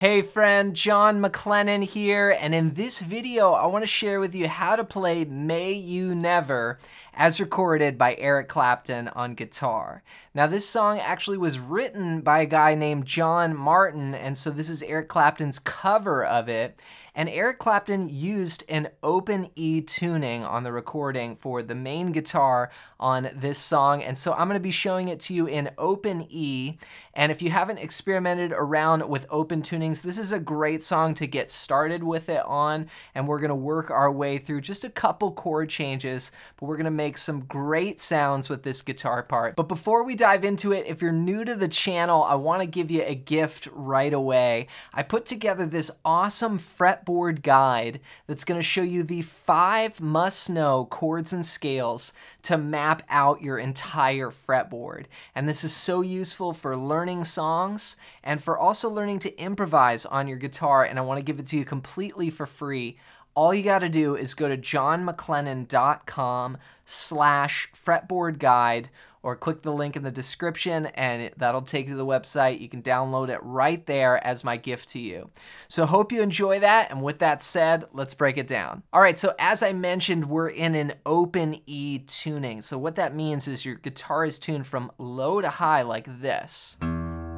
Hey friend, Jon MacLennan here, and in this video I want to share with you how to play May You Never as recorded by Eric Clapton on guitar. Now this song actually was written by a guy named John Martyn, and so this is Eric Clapton's cover of it. And Eric Clapton used an open E tuning on the recording for the main guitar on this song. And so I'm going to be showing it to you in open E. And if you haven't experimented around with open tunings, this is a great song to get started with it on. And we're going to work our way through just a couple chord changes, but we're going to make some great sounds with this guitar part. But before we dive into it, if you're new to the channel, I want to give you a gift right away. I put together this awesome fret fretboard guide that's going to show you the five must-know chords and scales to map out your entire fretboard. And this is so useful for learning songs and for also learning to improvise on your guitar. And I want to give it to you completely for free all you got to do is go to jonmaclennan.com slash fretboard guide or click the link in the description and that'll take you to the website. You can download it right there as my gift to you. So hope you enjoy that. And with that said, let's break it down. All right, so as I mentioned, we're in an open E tuning. So what that means is your guitar is tuned from low to high like this.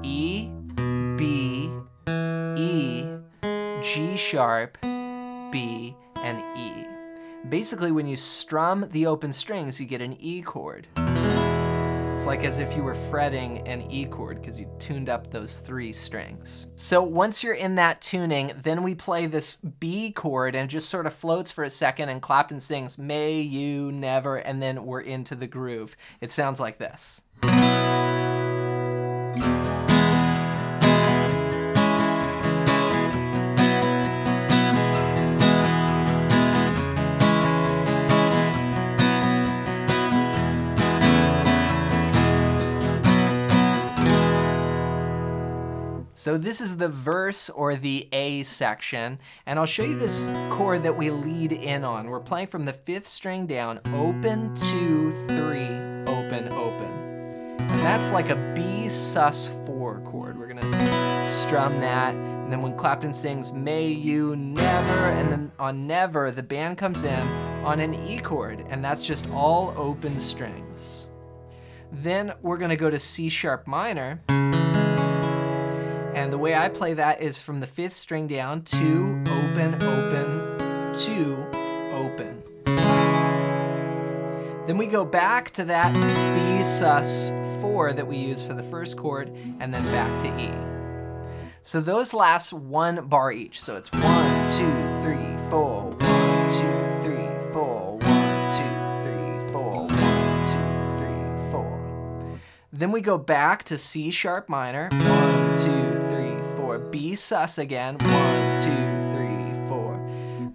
E, B, E, G sharp, B, and E. Basically, when you strum the open strings, you get an E chord. It's like as if you were fretting an E chord because you tuned up those three strings. So once you're in that tuning, then we play this B chord and it just sort of floats for a second and Clapton sings, may you never, and then we're into the groove. It sounds like this. So this is the verse or the A section, and I'll show you this chord that we lead in on. We're playing from the fifth string down, open, two, three, open, open. And that's like a B sus four chord. We're gonna strum that, and then when Clapton sings, may you never, and then on never, the band comes in on an E chord, and that's just all open strings. Then we're gonna go to C sharp minor, and the way I play that is from the fifth string down, two, open, open, two, open. Then we go back to that B sus four that we used for the first chord, and then back to E. So those last one bar each. So it's one, two, three, four, one, two, three, four, one, two, three, four, one, two, three, four. Then we go back to C sharp minor, one, two, B sus again. One, two, three, four.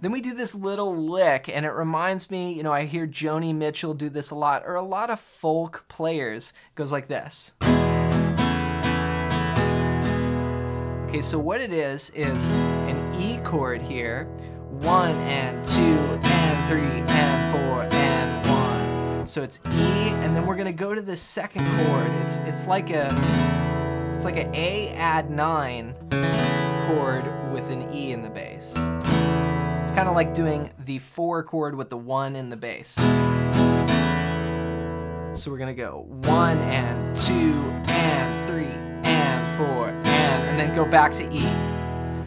Then we do this little lick, and it reminds me, you know, I hear Joni Mitchell do this a lot, or a lot of folk players. It goes like this. Okay, so what it is, is an E chord here. One and two and three and four and one. So it's E, and then we're gonna go to the second chord. It's it's like a it's like an A add 9 chord with an E in the bass. It's kind of like doing the 4 chord with the 1 in the bass. So we're going to go 1 and 2 and 3 and 4 and, and then go back to E.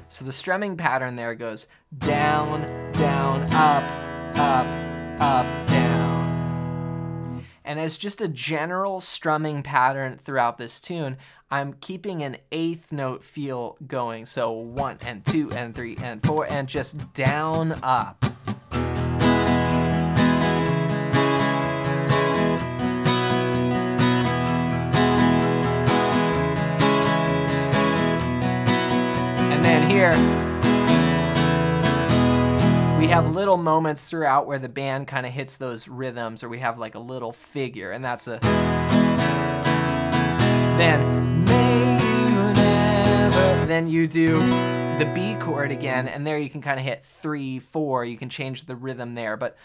So the strumming pattern there goes down, down, up, up, up, down. And as just a general strumming pattern throughout this tune, I'm keeping an eighth note feel going. So one and two and three and four and just down, up. And then here, we have little moments throughout where the band kind of hits those rhythms or we have like a little figure and that's a then then you do the B chord again, and there you can kind of hit three, four. You can change the rhythm there, but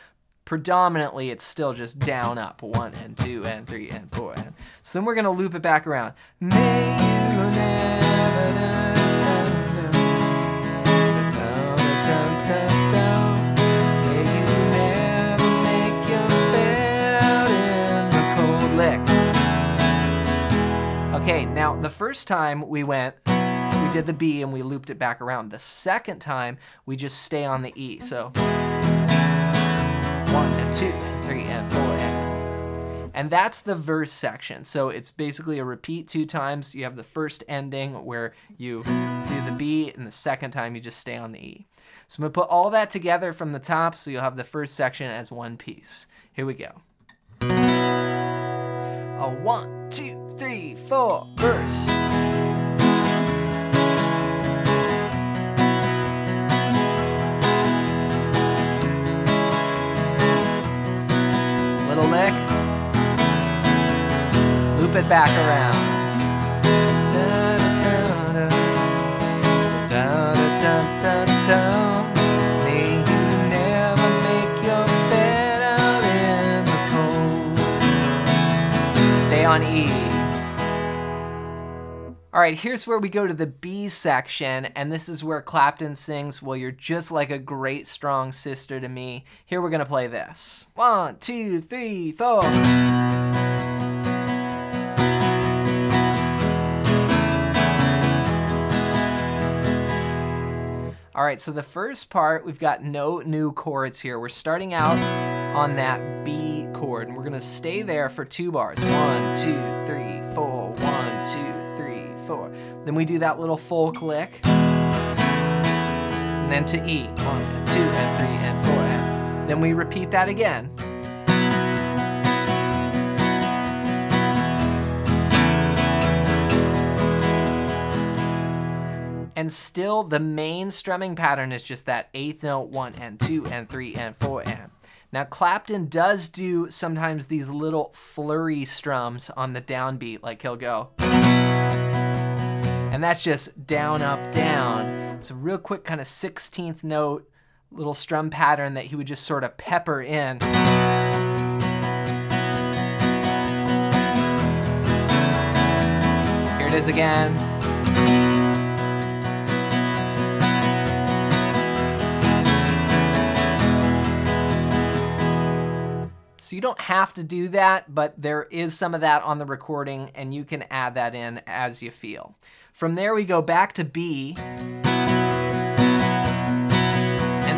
predominantly it's still just down, up, one and two and three and four. And so then we're gonna loop it back around. First time we went, we did the B and we looped it back around. The second time, we just stay on the E. So one and two and three and four and and that's the verse section. So it's basically a repeat two times. You have the first ending where you do the B, and the second time you just stay on the E. So I'm gonna put all that together from the top so you'll have the first section as one piece. Here we go. A one, two, three, four, verse. Little lick. Loop it back around. on you All right, here's where we go to the B section, and this is where Clapton sings, Well, you're just like a great strong sister to me. Here we're gonna play this. One, two, three, four. All right, so the first part, we've got no new chords here. We're starting out on that B chord, and we're gonna stay there for two bars. One, two, three, four, four. Then we do that little folk lick, and then to E. One, and two, and three, and four, and then we repeat that again. and still the main strumming pattern is just that eighth note, one and two and three and four and. Now Clapton does do sometimes these little flurry strums on the downbeat, like he'll go. And that's just down, up, down. It's a real quick kind of 16th note little strum pattern that he would just sort of pepper in. Here it is again. So you don't have to do that, but there is some of that on the recording and you can add that in as you feel. From there we go back to B. And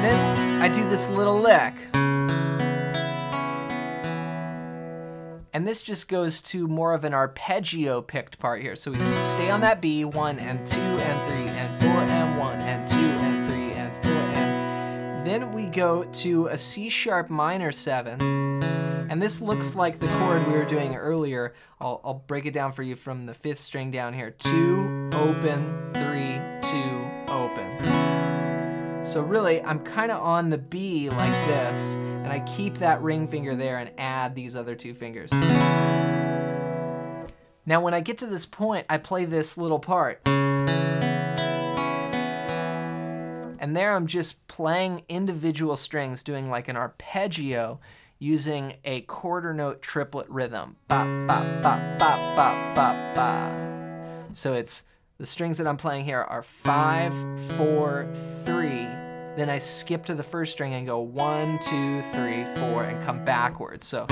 then I do this little lick. And this just goes to more of an arpeggio picked part here. So we stay on that B, one and two and three and four and one and two and three and four and then we go to a C sharp minor seven and this looks like the chord we were doing earlier. I'll, I'll break it down for you from the fifth string down here. Two, open, three, two, open. So really, I'm kind of on the B like this, and I keep that ring finger there and add these other two fingers. Now when I get to this point, I play this little part. And there I'm just playing individual strings, doing like an arpeggio, using a quarter note triplet rhythm. Ba, ba, ba, ba, ba, ba, ba. So it's the strings that I'm playing here are five, four, three. Then I skip to the first string and go one, two, three, four, and come backwards. So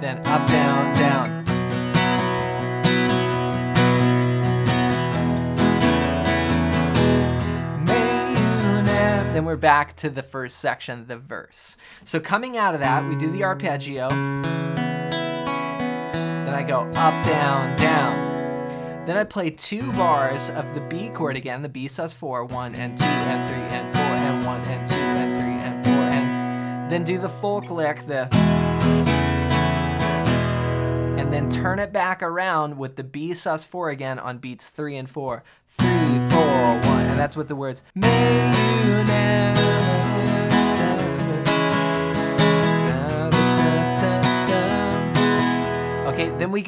then up, down, down. Then we're back to the first section, the verse. So coming out of that, we do the arpeggio. Then I go up, down, down. Then I play two bars of the B chord again, the B sus 4, 1 and 2 and 3 and 4 and 1 and 2 and 3 and 4 and then do the folk lick, the and then turn it back around with the B sus 4 again on beats 3 and 4. 3, 4, 1 and that's what the words may you never.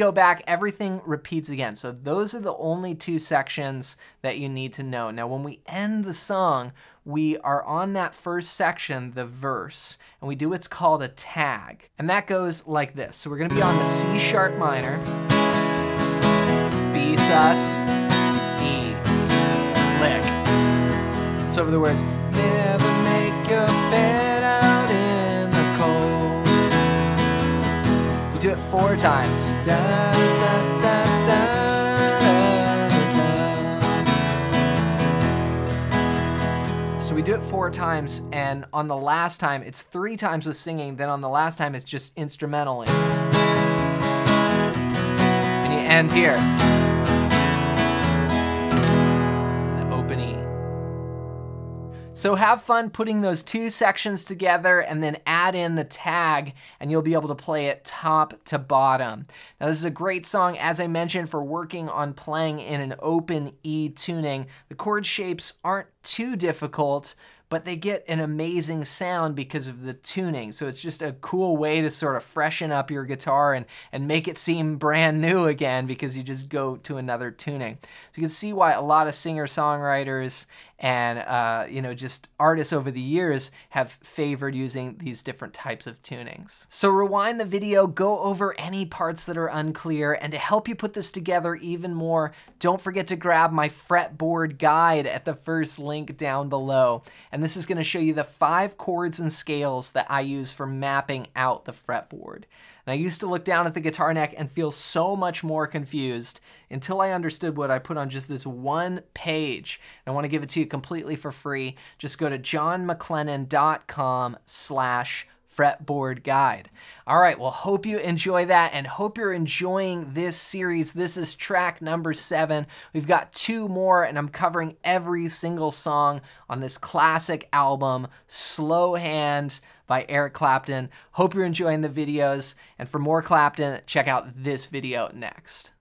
Go back, everything repeats again. So those are the only two sections that you need to know. Now when we end the song, we are on that first section, the verse, and we do what's called a tag. And that goes like this. So we're gonna be on the C sharp minor, B sus, E, lick. It's over the words, never make your bed four times. Da, da, da, So we do it four times, and on the last time, it's three times with singing, then on the last time, it's just instrumentally. And you end here. So have fun putting those two sections together and then add in the tag and you'll be able to play it top to bottom. Now this is a great song, as I mentioned, for working on playing in an open E tuning. The chord shapes aren't too difficult, but they get an amazing sound because of the tuning. So it's just a cool way to sort of freshen up your guitar and, and make it seem brand new again because you just go to another tuning. So you can see why a lot of singer-songwriters and uh, you know just artists over the years have favored using these different types of tunings. So rewind the video, go over any parts that are unclear, and to help you put this together even more, don't forget to grab my fretboard guide at the first link down below. And this is going to show you the five chords and scales that I use for mapping out the fretboard. And I used to look down at the guitar neck and feel so much more confused until I understood what I put on just this one page. And I want to give it to you completely for free. Just go to jonmaclennan.com slash fretboard guide. All right, well, hope you enjoy that and hope you're enjoying this series. This is track number seven. We've got two more, and I'm covering every single song on this classic album, Slowhand by Eric Clapton. Hope you're enjoying the videos, and for more Clapton, check out this video next.